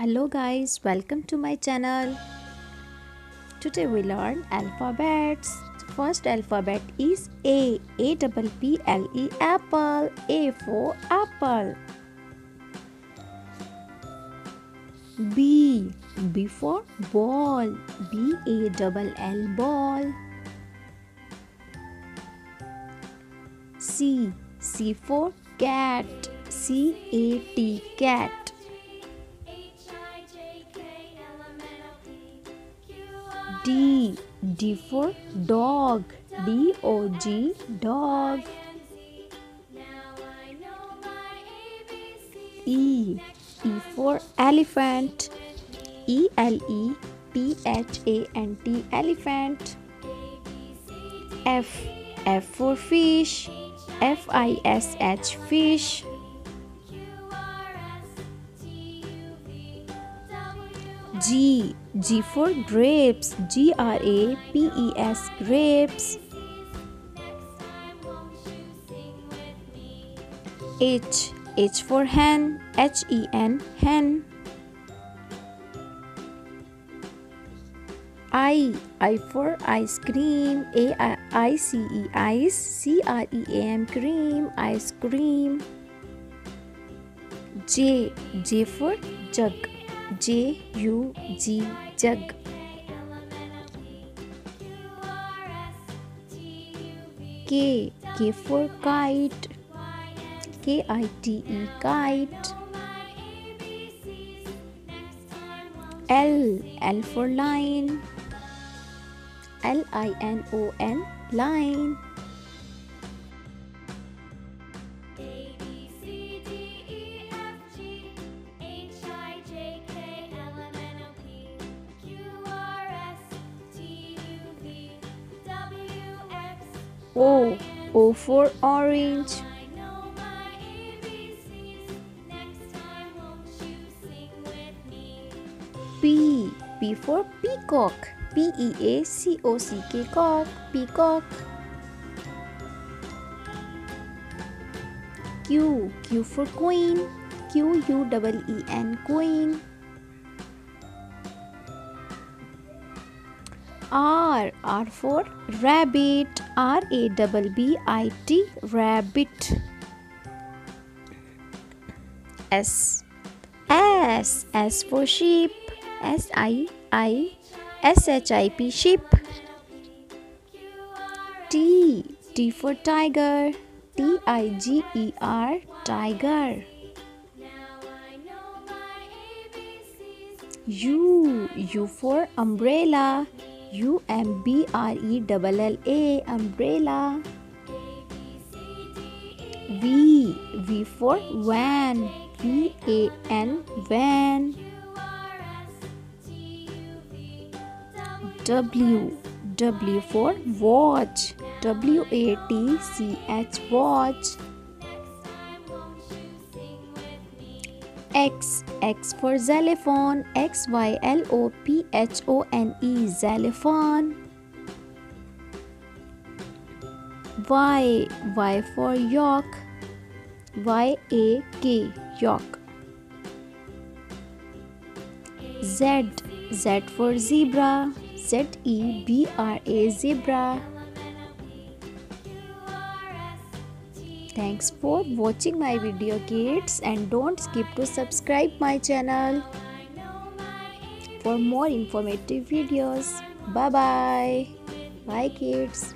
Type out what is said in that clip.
Hello guys, welcome to my channel. Today we learn alphabets. First alphabet is A. A double P L E apple. A for apple. B. B for ball. B A double L ball. C. C for cat. C A T cat. D. D for dog. D O G dog. E. E for elephant. E L E P H A N T elephant. F. F for fish. F I S H fish. G. G for grapes. G R A P E S grapes. H. H for hen. H E N hen. I. I for ice cream. A I C E ice. C R E A M cream. Ice cream. J. J for jug. J U G jug. K K for kite. K I T E kite. L L for line. L I N O N line. O O oh, for orange. P P for peacock. P E A C O C K cock. Peacock. Q Q for queen. Q U E E N queen. R R for rabbit R A B B I T rabbit. S. S S for sheep S I I S H I P sheep. T T for tiger T I G E R tiger. U U for umbrella U M B R E L L A umbrella. V V for van V A N van. W W for watch W A T C H watch. X X for xylophone X Y L O P H O N E xylophone. Y Y for york Y A K york. Z Z for zebra Z E B R A zebra Thanks for watching my video kids and don't skip to subscribe my channel for more informative videos. Bye bye. Bye kids.